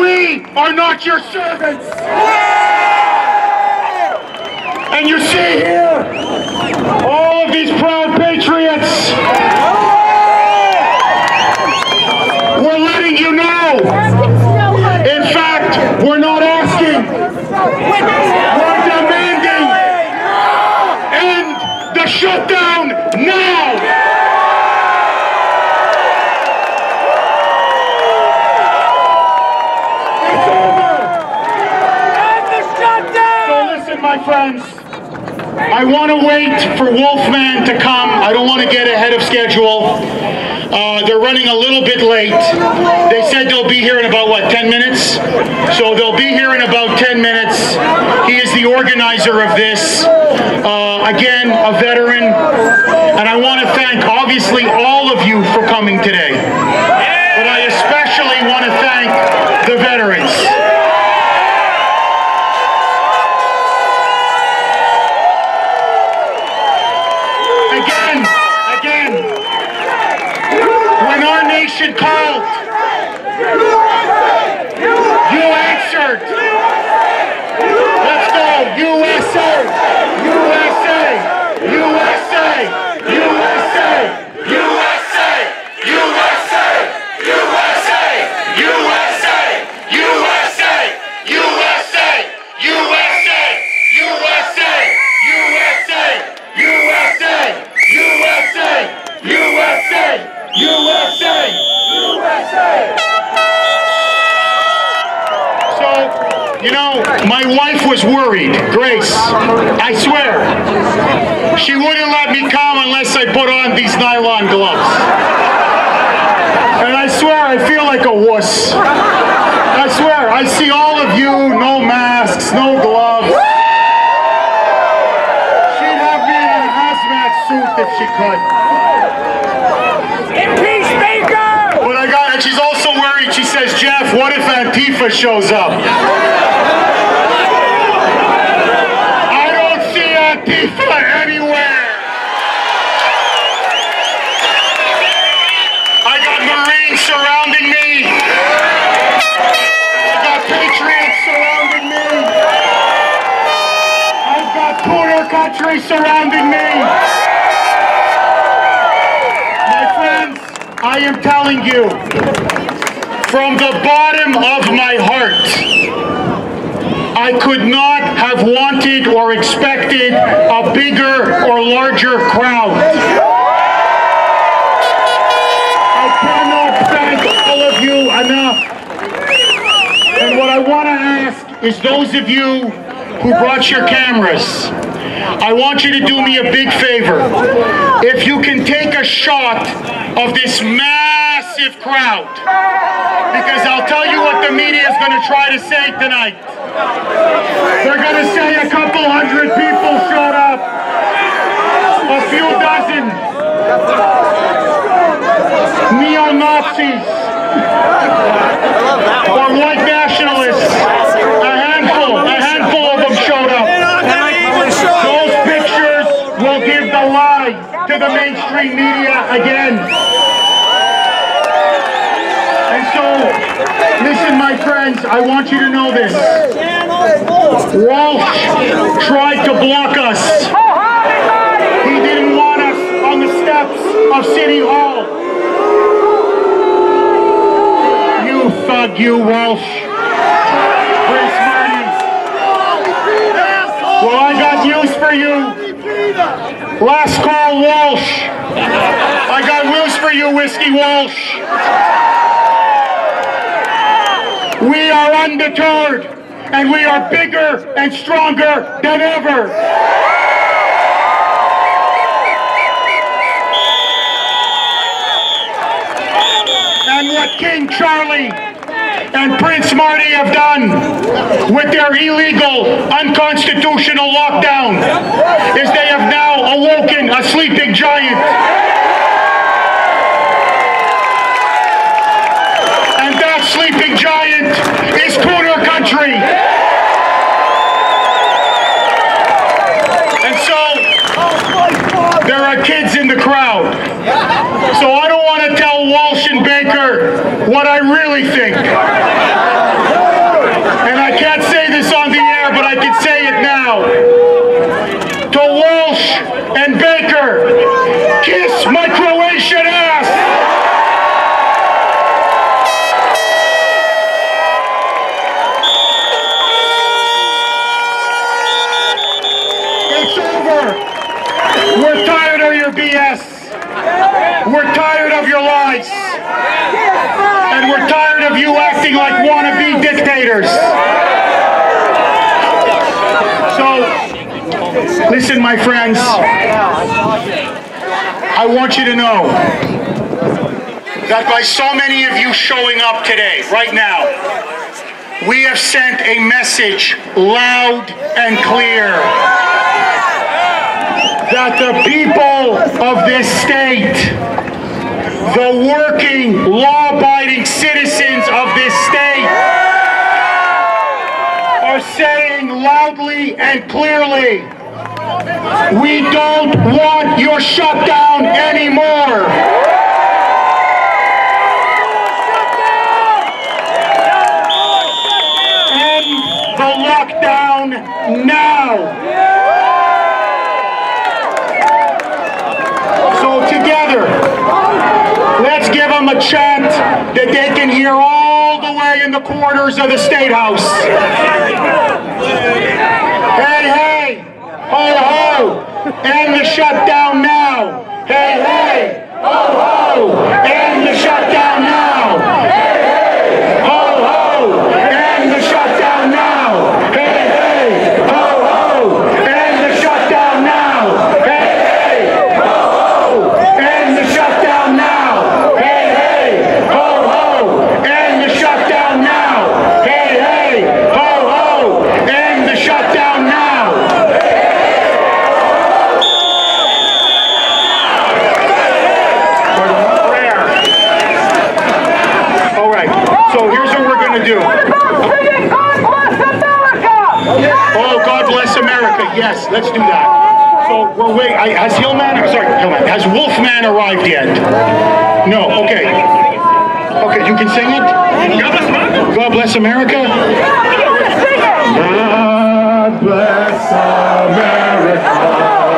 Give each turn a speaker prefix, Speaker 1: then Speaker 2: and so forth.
Speaker 1: we are not your servants. And you see here, all of these proud patriots, we're letting you know. In fact, we're not asking, we're demanding end the shutdown now. It's over. So listen, my friends. I want to wait for Wolfman to come. I don't want to get ahead of schedule. Uh, they're running a little bit late. They said they'll be here in about, what, 10 minutes? So they'll be here in about 10 minutes. He is the organizer of this. Uh, again, a veteran. And I want to thank, obviously, all of you for coming today. But I especially want to thank the veterans. Nation called, you answered. Let's go, USA, USA, USA, USA, USA, USA, USA, USA, you know, my wife was worried, Grace. I swear. She wouldn't let me come unless I put on these nylon gloves. And I swear I feel like a wuss. I swear, I see all of you, no masks, no gloves. She'd have me in a hazmat suit if she could.
Speaker 2: Peacemaker!
Speaker 1: But I got, and she's also worried. She says, Jeff, what if Antifa shows up? Country surrounding me. My friends, I am telling you, from the bottom of my heart, I could not have wanted or expected a bigger or larger crowd. I cannot thank all of you enough. And what I want to ask is those of you who brought your cameras, I want you to do me a big favor. If you can take a shot of this massive crowd, because I'll tell you what the media is going to try to say tonight. They're going to say a couple hundred people showed up, a few dozen neo-Nazis or white nationalists. A handful, a handful of them showed up. Those pictures give the lie to the mainstream media again. And so, listen, my friends, I want you to know this. Walsh tried to block us. He didn't want us on the steps of City Hall. You thug, you Walsh. Well, I got news for you. Last call, Walsh. I got news for you, Whiskey Walsh. We are undeterred, and we are bigger and stronger than ever. And what King Charlie and Prince Marty have done with their illegal, unconstitutional lockdown is they have now awoken a sleeping giant. And that sleeping giant is Kuhner Country. And so, there are kids in the crowd. So I don't want to Walsh and Baker what I really think. And I can't say this on the air, but I can say it now. To Walsh and Baker, kiss my Croatian ass! Acting like wannabe dictators. So, listen, my friends. I want you to know that by so many of you showing up today, right now, we have sent a message loud and clear that the people of this state, the working, law-abiding citizens of this state, are saying loudly and clearly, we don't want your shutdown anymore. End the lockdown now. So together, let's give them a chant that they can hear all the way in the quarters of the State House. Hey, hey, ho, ho, end the shutdown now. Hey, hey, ho, ho, end the shutdown now. Hey, hey, ho, ho, end the shutdown now. Hey, hey, ho, ho, end the shutdown now. Hey, hey, ho, ho, end the shutdown now. Hey, hey, ho, ho, end the shutdown now. Hey, hey, ho, ho, end the shutdown now. Prayer. All right, so here's what we're gonna do. Oh, God bless America. Yes, let's do that. So we're wait. I, has Hillman? Sorry, Hillman. Has Wolfman arrived yet? No. Okay. Okay, you can sing it. God bless America. God bless America.